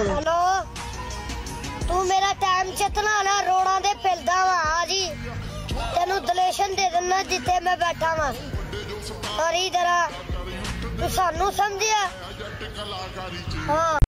Hello? ਤੂੰ ਮੇਰਾ time ਚਤਨਾ ਨਾ ਰੋੜਾਂ ਦੇ ਫਿਰਦਾ ਵਾ ਆ ਜੀ। ਤੈਨੂੰ ਦਲੇਸ਼ਨ ਦੇ ਦਿੰਦਾ ਜਿੱਥੇ ਮੈਂ ਬੈਠਾ ਵਾਂ। ਸਾਰੀ ਤਰ੍ਹਾਂ ਤੂੰ ਸਾਨੂੰ ਸਮਝਿਆ? ਹਾਂ।